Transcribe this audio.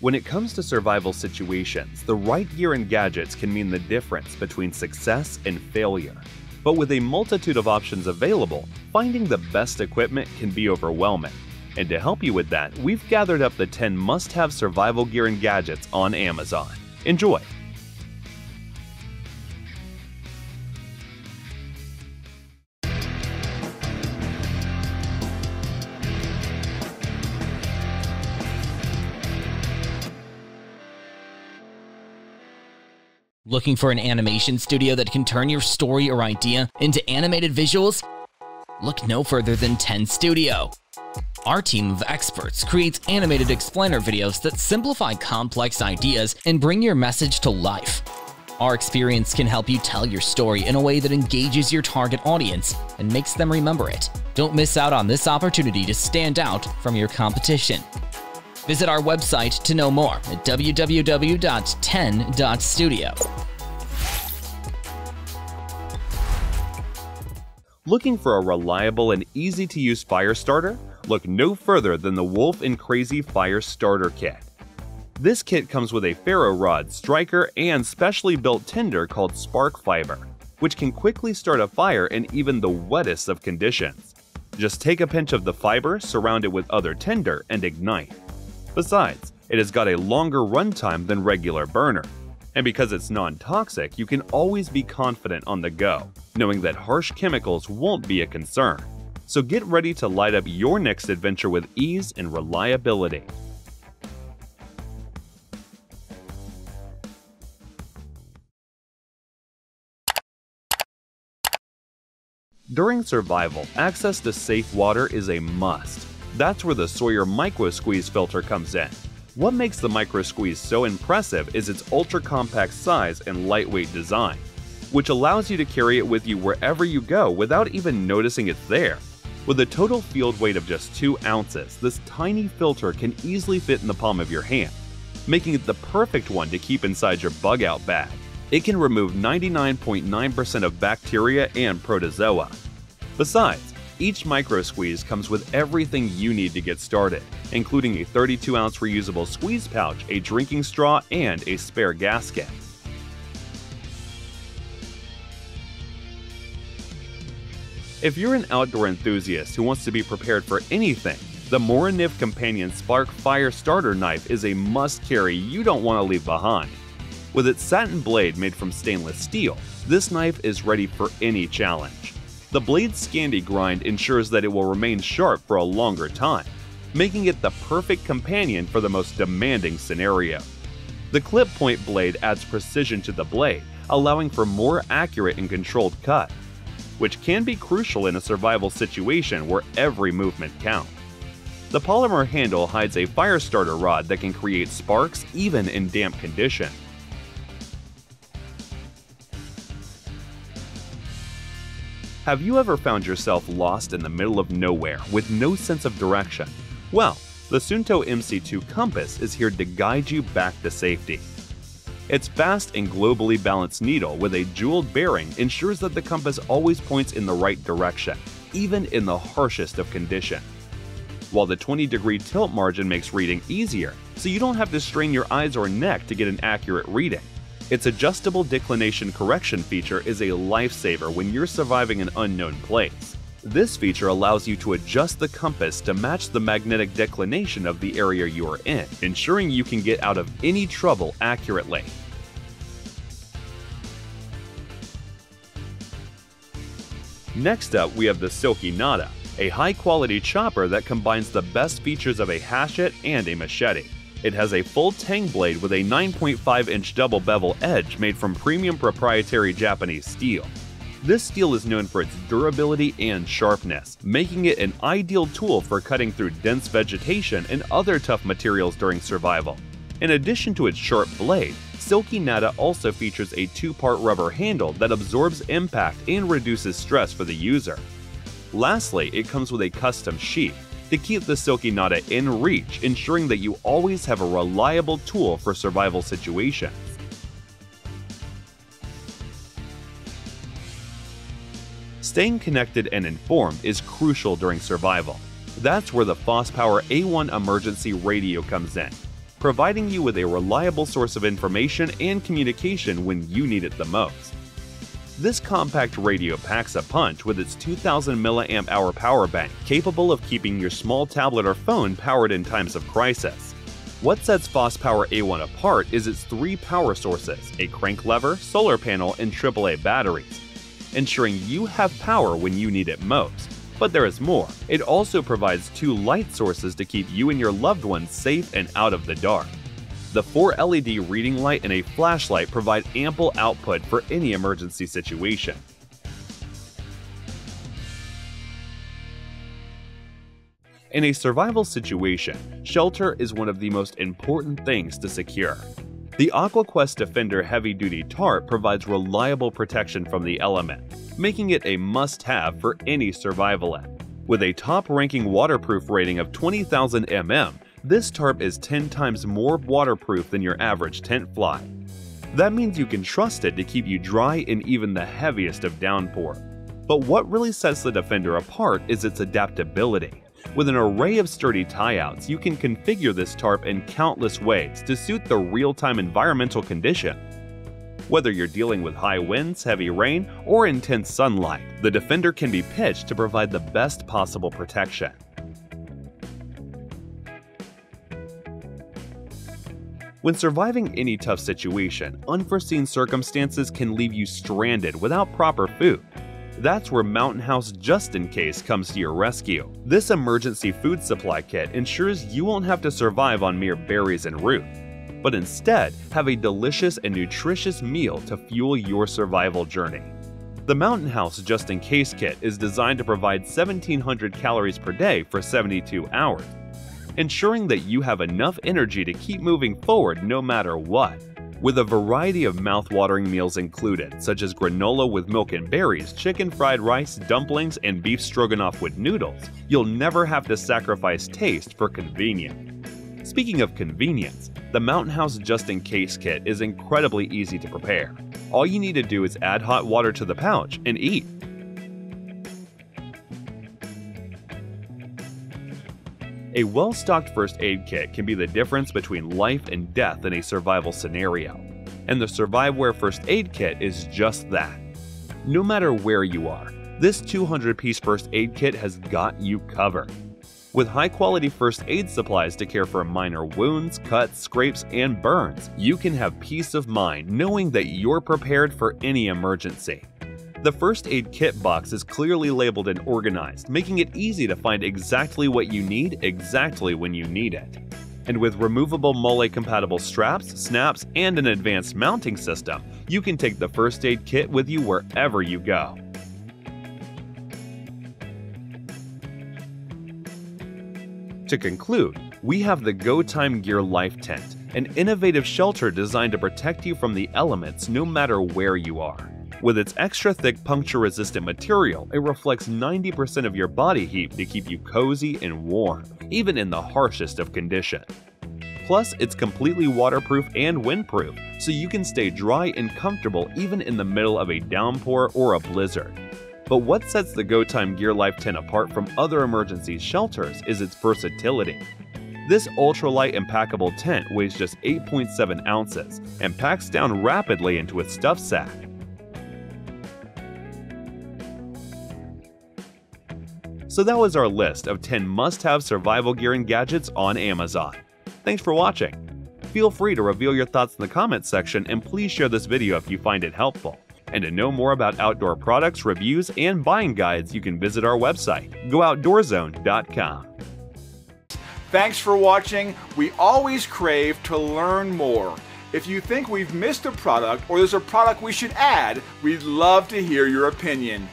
When it comes to survival situations, the right gear and gadgets can mean the difference between success and failure. But with a multitude of options available, finding the best equipment can be overwhelming. And to help you with that, we've gathered up the 10 must have survival gear and gadgets on Amazon. Enjoy! Looking for an animation studio that can turn your story or idea into animated visuals? Look no further than 10 Studio. Our team of experts creates animated explainer videos that simplify complex ideas and bring your message to life. Our experience can help you tell your story in a way that engages your target audience and makes them remember it. Don't miss out on this opportunity to stand out from your competition. Visit our website to know more at www.10.studio. Looking for a reliable and easy to use fire starter? Look no further than the Wolf and Grizzly Fire Starter Kit. This kit comes with a ferro rod, striker, and specially built tinder called Spark Fiber, which can quickly start a fire in even the wettest of conditions. Just take a pinch of the fiber, surround it with other tinder, and ignite. Besides, it has got a longer runtime than regular burner. And because it's non-toxic, you can always be confident on the go, knowing that harsh chemicals won't be a concern. So get ready to light up your next adventure with ease and reliability. During survival, access to safe water is a must. That's where the Sawyer Micro Squeeze filter comes in. What makes the Micro Squeeze so impressive is its ultra compact size and lightweight design, which allows you to carry it with you wherever you go without even noticing it's there. With a total field weight of just 2 ounces, this tiny filter can easily fit in the palm of your hand, making it the perfect one to keep inside your bug out bag. It can remove 99.9% of bacteria and protozoa. Besides, each micro squeeze comes with everything you need to get started, including a 32 ounce reusable squeeze pouch, a drinking straw, and a spare gasket. If you're an outdoor enthusiast who wants to be prepared for anything, the Morakniv Companion Spark Fire Starter Knife is a must carry you don't want to leave behind. With its satin blade made from stainless steel, this knife is ready for any challenge. The blade's Scandi grind ensures that it will remain sharp for a longer time, making it the perfect companion for the most demanding scenario. The clip point blade adds precision to the blade, allowing for more accurate and controlled cut, which can be crucial in a survival situation where every movement counts. The polymer handle hides a fire starter rod that can create sparks even in damp conditions. Have you ever found yourself lost in the middle of nowhere with no sense of direction? Well, the Suunto MC2 Compass is here to guide you back to safety. Its fast and globally balanced needle with a jeweled bearing ensures that the compass always points in the right direction, even in the harshest of conditions. While the 20 degree tilt margin makes reading easier, so you don't have to strain your eyes or neck to get an accurate reading. Its adjustable declination correction feature is a lifesaver when you're surviving an unknown place. This feature allows you to adjust the compass to match the magnetic declination of the area you are in, ensuring you can get out of any trouble accurately. Next up, we have the Silky Nata, a high-quality chopper that combines the best features of a hatchet and a machete. It has a full tang blade with a 9.5 inch double bevel edge made from premium proprietary Japanese steel. This steel is known for its durability and sharpness, making it an ideal tool for cutting through dense vegetation and other tough materials during survival. In addition to its sharp blade, Silky Nata also features a two-part rubber handle that absorbs impact and reduces stress for the user. Lastly, it comes with a custom sheath, to keep the Silky Nata in reach, ensuring that you always have a reliable tool for survival situations. Staying connected and informed is crucial during survival. That's where the FosPower A1 emergency radio comes in. providing you with a reliable source of information and communication when you need it the most. This compact radio packs a punch with its 2000 mAh power bank, capable of keeping your small tablet or phone powered in times of crisis. What sets FosPower A1 apart is its three power sources a crank lever, solar panel, and AAA batteries, ensuring you have power when you need it most. But there is more. It also provides two light sources to keep you and your loved ones safe and out of the dark. The 4 LED reading light and a flashlight provide ample output for any emergency situation. In a survival situation, shelter is one of the most important things to secure. The AquaQuest Defender Heavy Duty Tarp provides reliable protection from the element, making it a must have for any survivalist. With a top ranking waterproof rating of 20,000 mm, this tarp is 10 times more waterproof than your average tent fly. That means you can trust it to keep you dry in even the heaviest of downpour. But what really sets the Defender apart is its adaptability. With an array of sturdy tie-outs, you can configure this tarp in countless ways to suit the real-time environmental condition. Whether you're dealing with high winds, heavy rain, or intense sunlight, the Defender can be pitched to provide the best possible protection. When surviving any tough situation, unforeseen circumstances can leave you stranded without proper food. That's where Mountain House Just In Case comes to your rescue. This emergency food supply kit ensures you won't have to survive on mere berries and root, but instead have a delicious and nutritious meal to fuel your survival journey. The Mountain House Just In Case kit is designed to provide 1700 calories per day for 72 hours, ensuring that you have enough energy to keep moving forward no matter what. With a variety of mouth-watering meals included, such as granola with milk and berries, chicken fried rice, dumplings, and beef stroganoff with noodles, you'll never have to sacrifice taste for convenience. Speaking of convenience, the Mountain House Just In Case kit is incredibly easy to prepare. All you need to do is add hot water to the pouch and eat. A well-stocked first aid kit can be the difference between life and death in a survival scenario, and the Surviveware first aid kit is just that. No matter where you are, this 200-piece first aid kit has got you covered. With high-quality first aid supplies to care for minor wounds, cuts, scrapes, and burns, you can have peace of mind knowing that you're prepared for any emergency. The first aid kit box is clearly labeled and organized, making it easy to find exactly what you need exactly when you need it. And with removable MOLLE compatible straps, snaps, and an advanced mounting system, you can take the first aid kit with you wherever you go. To conclude, we have the Go Time Gear Life Tent, an innovative shelter designed to protect you from the elements no matter where you are. With its extra thick puncture-resistant material, it reflects 90% of your body heat to keep you cozy and warm, even in the harshest of conditions. Plus, it's completely waterproof and windproof, so you can stay dry and comfortable even in the middle of a downpour or a blizzard. But what sets the Go Time Gear Life tent apart from other emergency shelters is its versatility. This ultralight packable tent weighs just 8.7 ounces and packs down rapidly into its stuff sack. So that was our list of 10 must-have survival gear and gadgets on Amazon. Thanks for watching. Feel free to reveal your thoughts in the comments section and please share this video if you find it helpful. And to know more about outdoor products, reviews, and buying guides, you can visit our website, gooutdoorzone.com. Thanks for watching. We always crave to learn more. If you think we've missed a product or there's a product we should add, we'd love to hear your opinion.